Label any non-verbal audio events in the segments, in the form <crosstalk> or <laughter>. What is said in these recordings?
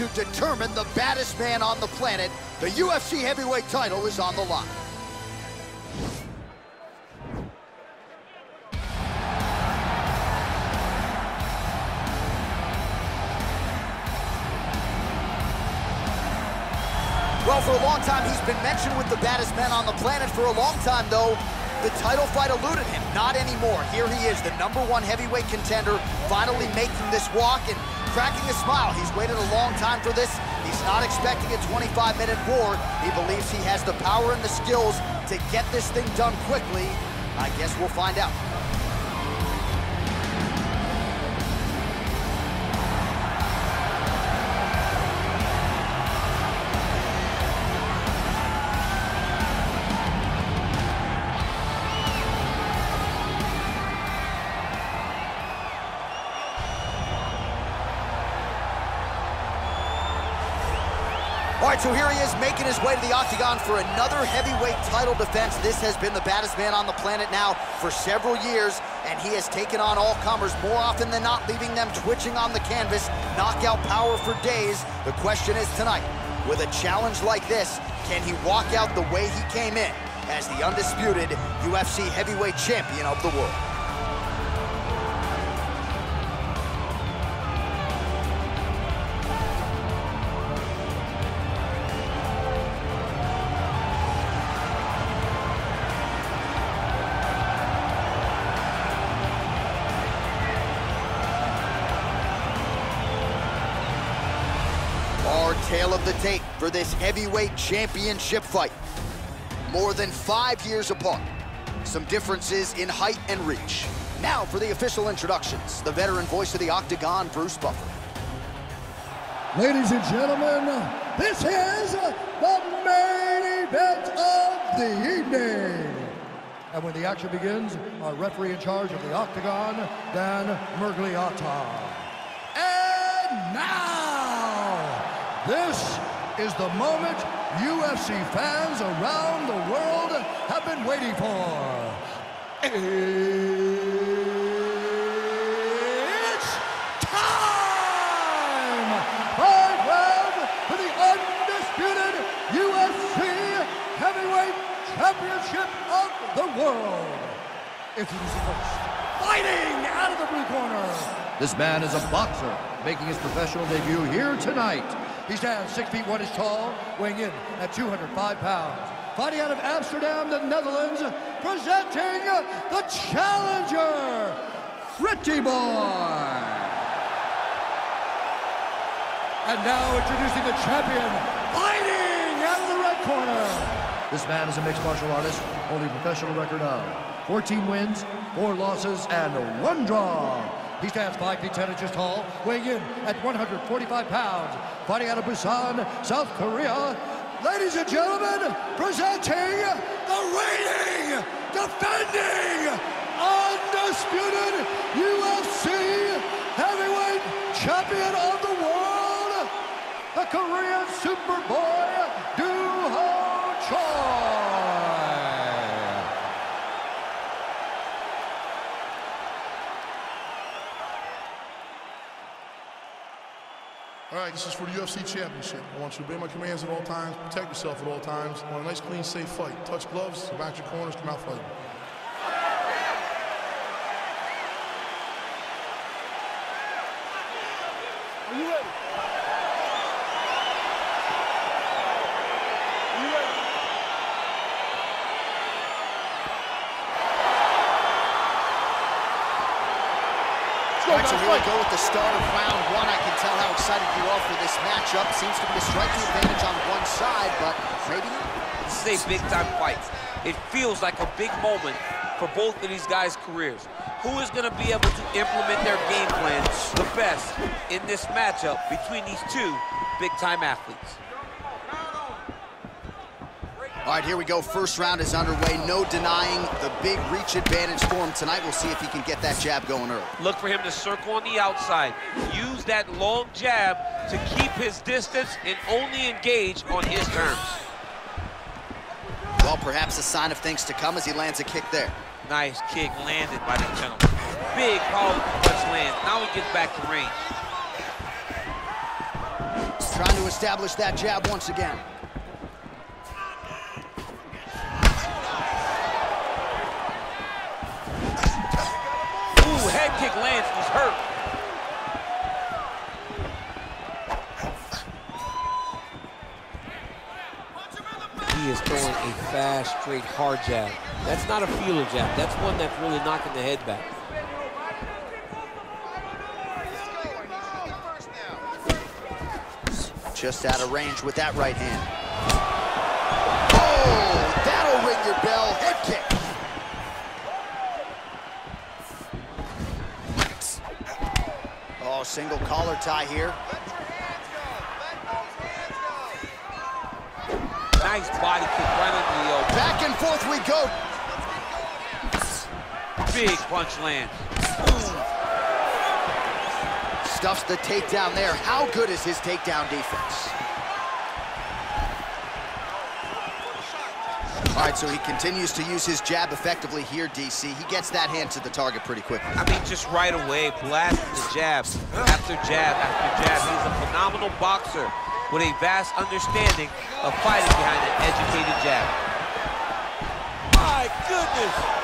to determine the baddest man on the planet. The UFC heavyweight title is on the line. Well, for a long time, he's been mentioned with the baddest men on the planet. For a long time, though, the title fight eluded him. Not anymore. Here he is, the number one heavyweight contender, finally making this walk and cracking a smile. He's waited a long time for this. He's not expecting a 25-minute war. He believes he has the power and the skills to get this thing done quickly. I guess we'll find out. So here he is making his way to the octagon for another heavyweight title defense. This has been the baddest man on the planet now for several years, and he has taken on all comers more often than not, leaving them twitching on the canvas, knockout power for days. The question is tonight, with a challenge like this, can he walk out the way he came in as the undisputed UFC heavyweight champion of the world? For this heavyweight championship fight. More than five years apart. Some differences in height and reach. Now for the official introductions. The veteran voice of the Octagon, Bruce Buffer. Ladies and gentlemen, this is the main event of the evening. And when the action begins, our referee in charge of the Octagon, Dan Miragliotta. And now, this is the moment UFC fans around the world have been waiting for. It's time! Five rounds for the undisputed UFC Heavyweight Championship of the world. Introducing first, fighting out of the blue corner. This man is a boxer, making his professional debut here tonight. He stands six feet one inch tall, weighing in at 205 pounds. Fighting out of Amsterdam, the Netherlands, presenting the challenger, Pretty Boy. And now introducing the champion, fighting out of the red corner. This man is a mixed martial artist, holding a professional record of 14 wins, 4 losses, and 1 draw. He stands 5 feet 10 inches tall, weighing in at 145 pounds. Fighting out of Busan, South Korea. Ladies and gentlemen, presenting the reigning, defending, undisputed UFC heavyweight champion of the world, the Korean Superboy, Doo-Ho Choi. All right, this is for the UFC Championship. I want you to obey my commands at all times, protect yourself at all times. I want a nice, clean, safe fight. Touch gloves, back your corners, come out fighting. Are you ready? Are you ready? All right, so here go with the start of round one. I can tell how excited you are for this matchup. Seems to be a striking advantage on one side, but maybe. This is a big-time fight. It feels like a big moment for both of these guys' careers. Who is going to be able to implement their game plan the best in this matchup between these two big-time athletes? All right, here we go. First round is underway. No denying the big reach advantage for him tonight. We'll see if he can get that jab going early. Look for him to circle on the outside. Use that long jab to keep his distance and only engage on his terms. Well, perhaps a sign of things to come as he lands a kick there. Nice kick landed by the gentleman. Big power punch lands. Now he gets back to range. He's Trying to establish that jab once again. Head kick lands, he's hurt. He is throwing a fast, straight, hard jab. That's not a feeler jab. That's one that's really knocking the head back. Just out of range with that right hand. Oh, that'll ring your bell. Head kick. Oh, single collar tie here. Nice body kick right under the elbow. Back and forth we go. Big punch lands. Stuffs the takedown there. How good is his takedown defense? Right, so he continues to use his jab effectively here, DC. He gets that hand to the target pretty quickly. I mean, just right away, blast the jab after jab after jab. He's a phenomenal boxer with a vast understanding of fighting behind an educated jab. My goodness!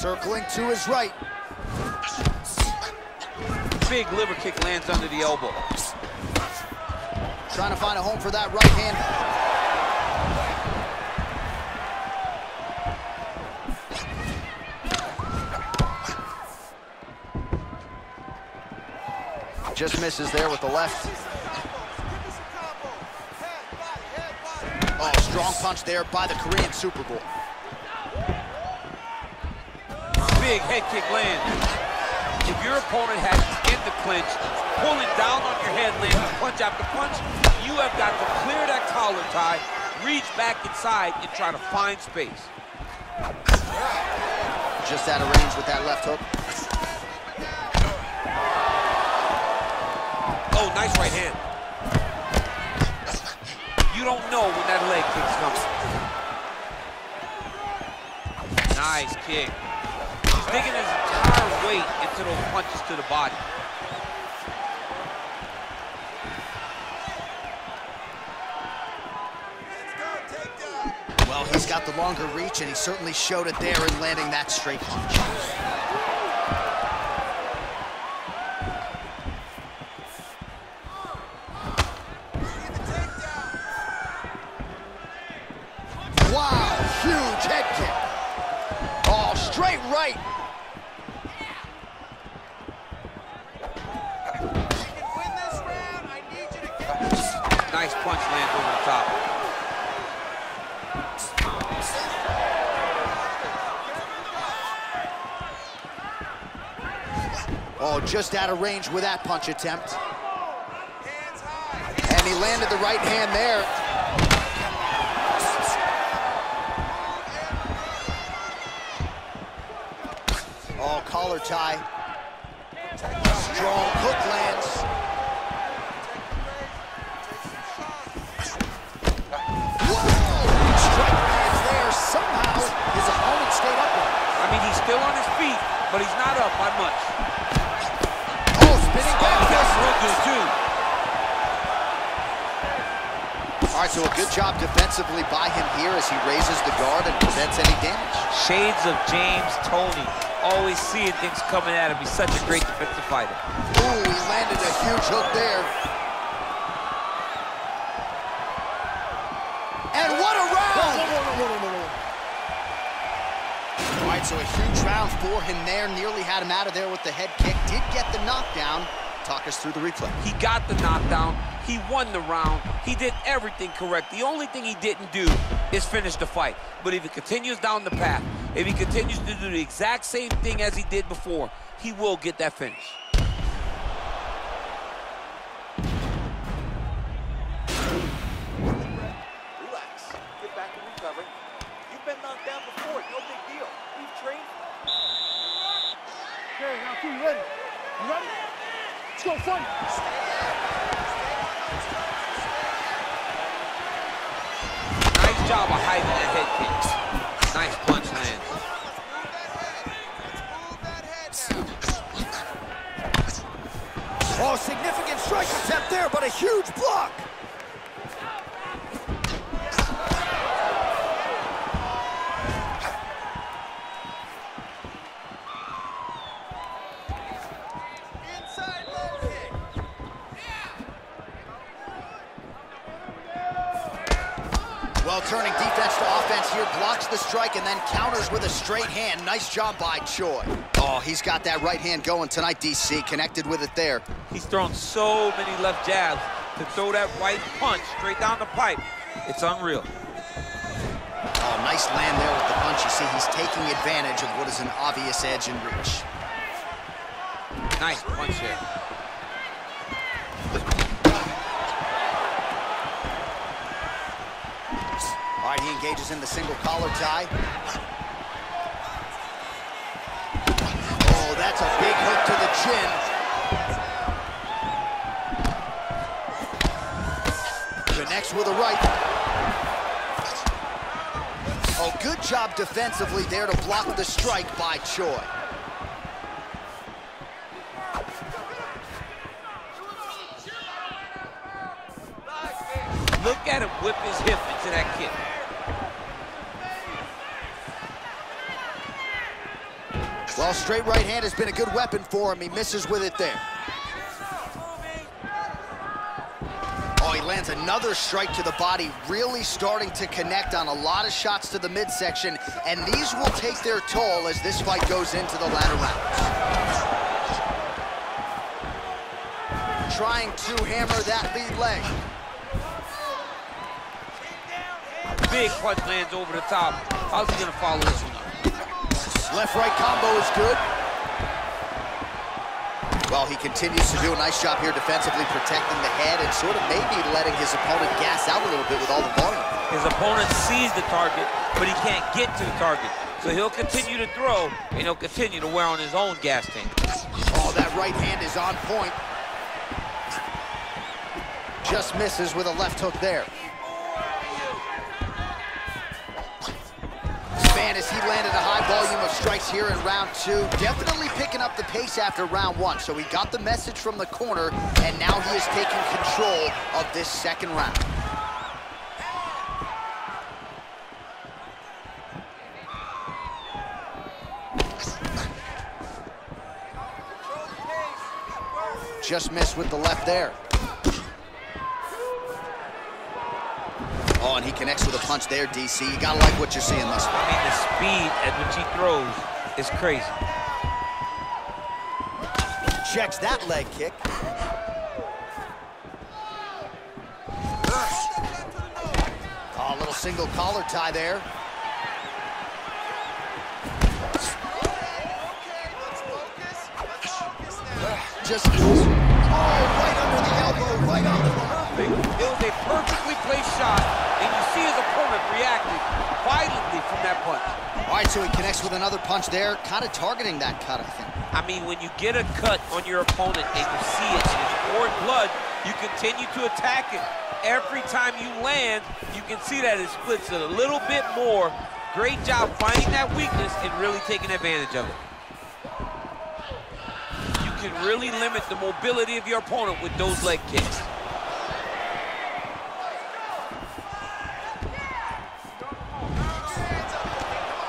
Circling to his right. Big liver kick lands under the elbow. Trying to find a home for that right hand. Just misses there with the left. Oh, strong punch there by the Korean Superboy. Big head kick lands. If your opponent has you in the clinch, pulling down on your head, landing punch after punch, you have got to clear that collar tie, reach back inside, and try to find space. Just out of range with that left hook. Oh, nice right hand. You don't know when that leg kick's coming. Nice kick. He's digging his entire weight into those punches to the body. Well, he's got the longer reach, and he certainly showed it there in landing that straight punch. Wow, huge head kick. Oh, straight right. Nice punch lands over the top. Oh, just out of range with that punch attempt. And he landed the right hand there. Oh, collar tie. Strong hook lands. Whoa! Strike lands there. Somehow his opponent stayed upright. I mean, he's still on his feet, but he's not up by much. Good, too. All right, so a good job defensively by him here as he raises the guard and prevents any damage. Shades of James Toney. Always seeing things coming at him. He's such a great defensive fighter. Ooh, he landed a huge hook there. And what a round! All right, so a huge round for him there. Nearly had him out of there with the head kick. Did get the knockdown. Talk us through the replay. He got the knockdown. He won the round. He did everything correct. The only thing he didn't do is finish the fight. But if he continues down the path, if he continues to do the exact same thing as he did before, he will get that finish. Relax. Get back and recover. You've been knocked down before. No big deal. We've trained. Okay, now Q, you ready? Let's go, fight! Nice job of hiding job by Choi. Oh, he's got that right hand going tonight, DC. Connected with it there. He's thrown so many left jabs to throw that right punch straight down the pipe. It's unreal. Oh, nice land there with the punch. You see, he's taking advantage of what is an obvious edge in reach. Nice punch there. All right, he engages in the single collar tie. Oh, that's a big hook to the chin. Connects with a right. Oh, good job defensively there to block the strike by Choi. Look at him whip his hip into that kick. Well, straight right hand has been a good weapon for him. He misses with it there. Oh, he lands another strike to the body, really starting to connect on a lot of shots to the midsection, and these will take their toll as this fight goes into the latter rounds. Trying to hammer that lead leg. Big punch lands over the top. How's he gonna follow this one? Left-right combo is good. Well, he continues to do a nice job here defensively protecting the head and sort of maybe letting his opponent gas out a little bit with all the volume. His opponent sees the target, but he can't get to the target. So he'll continue to throw, and he'll continue to wear on his own gas tank. Oh, that right hand is on point. Just misses with a left hook there. Spanis, he landed a high volume of strikes here in round two. Definitely picking up the pace after round one. So he got the message from the corner, and now he is taking control of this second round. Just missed with the left there. Oh, and he connects with a punch there, DC. You gotta like what you're seeing thus far. I mean, the speed at which he throws is crazy. Checks that leg kick. Oh, a little single collar tie there. Just, oh, right under the elbow, right on the It was a perfectly placed shot, and you see his opponent reacting violently from that punch. All right, so he connects with another punch there, kind of targeting that cut, I think. I mean, when you get a cut on your opponent and you see it and it's pouring blood, you continue to attack it. Every time you land, you can see that it splits it a little bit more. Great job finding that weakness and really taking advantage of it. You can really limit the mobility of your opponent with those leg kicks.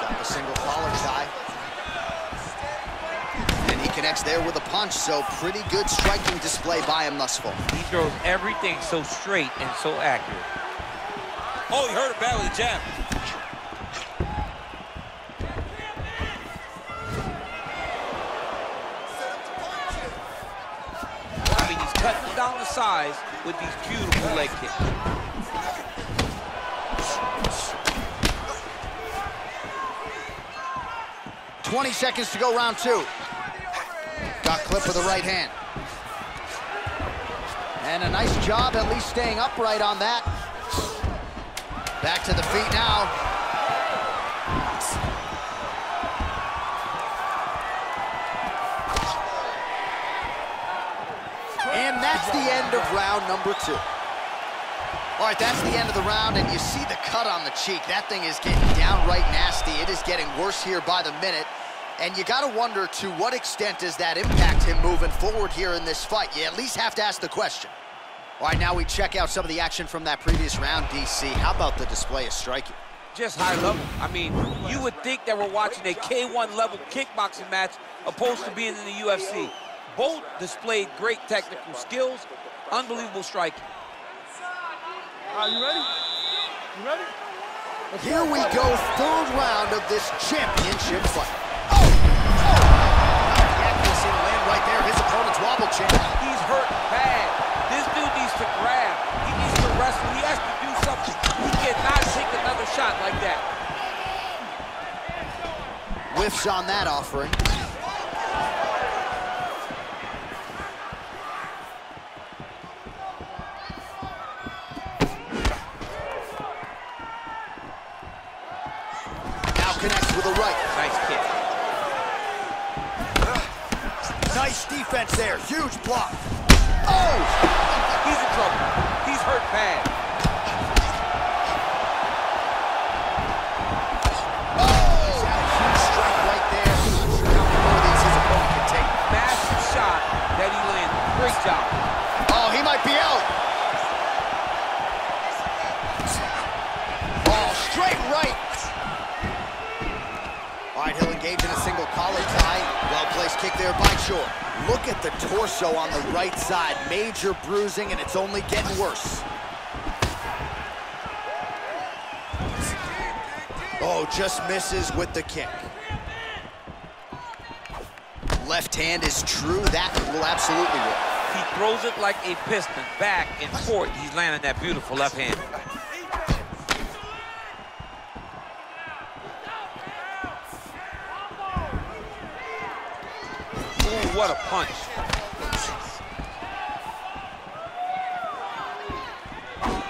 Got the single collar tie. And he connects there with a punch, so pretty good striking display by him thus far. He throws everything so straight and so accurate. Oh, he hurt him bad with a jab. I mean, he's cutting down to size with these beautiful leg kicks. Twenty seconds to go round two. Got clip with the right hand. And a nice job at least staying upright on that. Back to the feet now. And that's the end of round number two. All right, that's the end of the round, and you see the cut on the cheek. That thing is getting downright nasty. It is getting worse here by the minute. And you got to wonder to what extent does that impact him moving forward here in this fight? You at least have to ask the question. All right, now we check out some of the action from that previous round, DC. How about the display of striking? Just high level. I mean, you would think that we're watching a K1 level kickboxing match opposed to being in the UFC. Both displayed great technical skills, unbelievable striking. Are you ready? You ready? Here we go, third round of this championship fight. Opponent's. He's hurt bad. This dude needs to grab. He needs to wrestle. He has to do something. He cannot take another shot like that. Whiffs on that offering. Now connects with a right. Nice kick. Nice defense there. Huge block. Oh! <laughs> He's in trouble. He's hurt bad. Oh! A huge strike right there. Not sure how many more of these his opponent can take. Massive shot that he landed. Great job. Oh, he might be out. Engage in a single collar tie. Well-placed kick there by Shore. Look at the torso on the right side. Major bruising, and it's only getting worse. Oh, just misses with the kick. Left hand is true. That will absolutely work. He throws it like a piston, back and forth. He's landing that beautiful left hand. Ooh, what a punch.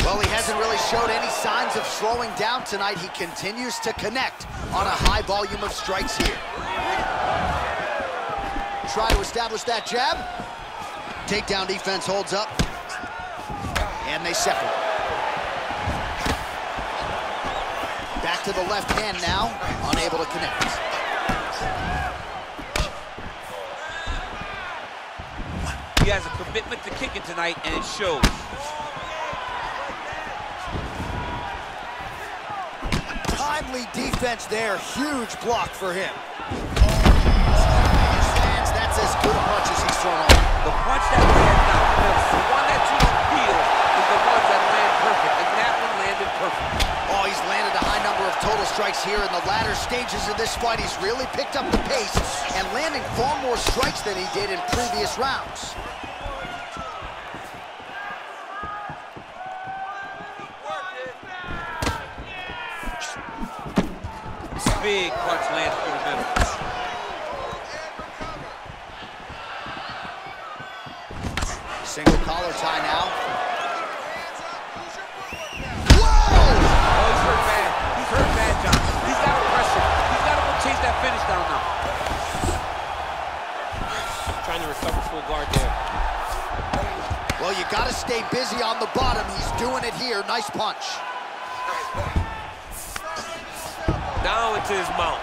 Well, he hasn't really showed any signs of slowing down tonight. He continues to connect on a high volume of strikes here. Try to establish that jab. Takedown defense holds up. And they separate. Back to the left hand now, unable to connect. He has a commitment to kicking tonight, and it shows. Timely defense there, huge block for him. Stands, that's as good a punch as he's thrown all. The punch that lands now, the, the one that you feel is the ones that land perfect, and that one landed perfect. Oh, he's landed a high number of total strikes here in the latter stages of this fight. He's really picked up the pace and landing far more strikes than he did in previous rounds. Big punch lands through the middle. Single collar tie now. Oh, he's hurt bad. He's hurt bad, John. He's got to pressure. He's got to go chase that finish down now. Trying to recover full guard there. Well, you got to stay busy on the bottom. He's doing it here. Nice punch. Now into his mouth.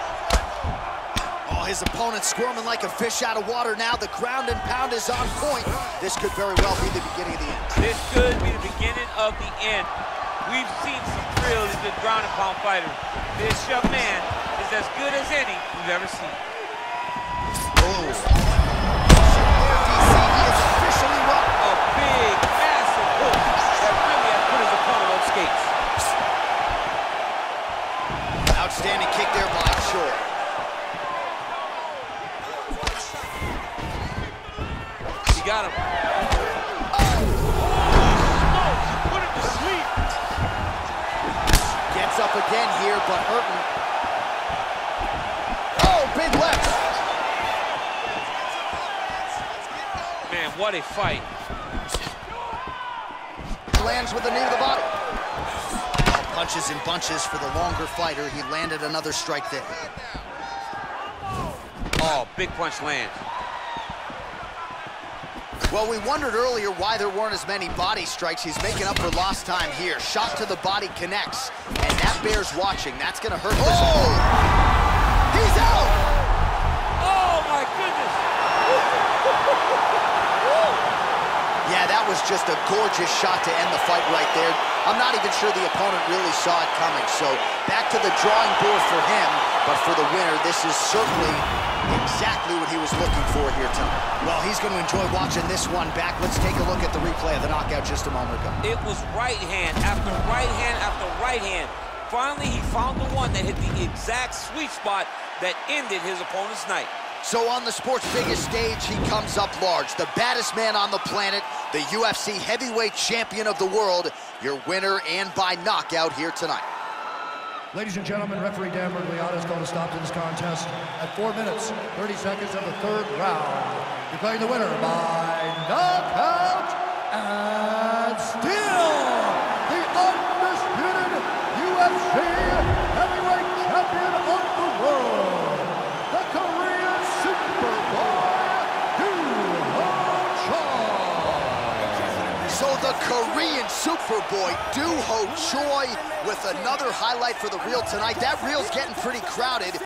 Oh, his opponent squirming like a fish out of water now. The ground and pound is on point. This could very well be the beginning of the end. This could be the beginning of the end. We've seen some thrill in the ground and pound fighter. This young man is as good as any we've ever seen. Oh. Got him. Put him to sleep. Gets up again here, but hurting. Oh, big left. Man, what a fight. Lands with the knee to the body. Punches in bunches for the longer fighter. He landed another strike there. Oh, big punch lands. Well, we wondered earlier why there weren't as many body strikes. He's making up for lost time here. Shot to the body connects, and that bears watching. That's going to hurt this. Oh! He's out! Oh, my goodness. <laughs> Yeah, that was just a a gorgeous shot to end the fight right there. I'm not even sure the opponent really saw it coming. So back to the drawing board for him, but for the winner, this is certainly exactly what he was looking for here tonight. Well, he's going to enjoy watching this one back. Let's take a look at the replay of the knockout just a moment ago. It was right hand after right hand after right hand. Finally, he found the one that hit the exact sweet spot that ended his opponent's night. So on the sport's biggest stage, he comes up large. The baddest man on the planet, the UFC heavyweight champion of the world, your winner and by knockout here tonight. Ladies and gentlemen, referee Dan Miragliotta has called a stop to this contest at 4 minutes, 30 seconds of the third round. Declaring the winner by knockout Korean Superboy, Doo Ho Choi, with another highlight for the reel tonight. That reel's getting pretty crowded.